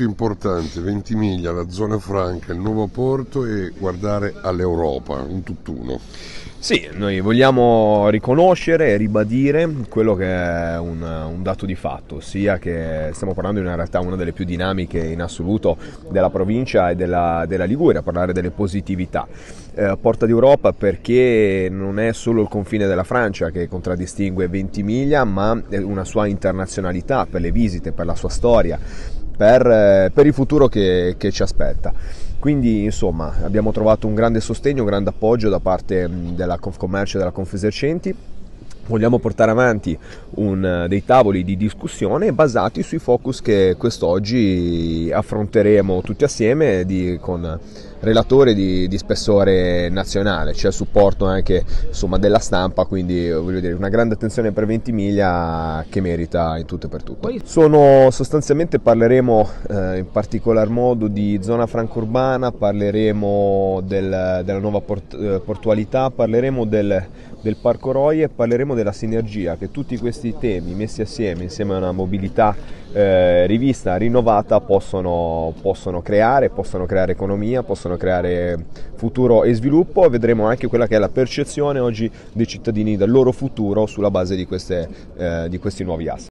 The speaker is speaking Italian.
tutto importante, Ventimiglia, la zona franca, il nuovo porto e guardare all'Europa, un tutt'uno. Sì, noi vogliamo riconoscere e ribadire quello che è un, un, dato di fatto, ossia che stiamo parlando di una realtà una delle più dinamiche in assoluto della provincia e della, della Liguria, parlare delle positività. Eh, Porta d'Europa perché non è solo il confine della Francia che contraddistingue Ventimiglia, ma una sua internazionalità per le visite, per la sua storia, per, eh, per il futuro che, che ci aspetta. Quindi insomma abbiamo trovato un grande sostegno, un grande appoggio da parte della Confcommercio e della Confesercenti vogliamo portare avanti un, dei tavoli di discussione basati sui focus che quest'oggi affronteremo tutti assieme di, con relatore di, di, spessore nazionale, c'è il supporto anche insomma, della stampa, quindi voglio dire una grande attenzione per Ventimiglia che merita in tutto e per tutto. Sono sostanzialmente parleremo eh, in particolar modo di zona franco-urbana, parleremo del, della nuova port, eh, portualità, parleremo del, del Parco Roie e parleremo della sinergia che tutti questi temi messi assieme insieme a una mobilità eh, rivista, rinnovata possono, possono, creare, possono creare economia, possono creare futuro e sviluppo vedremo anche quella che è la percezione oggi dei cittadini del loro futuro sulla base di, queste, eh, di questi nuovi asset.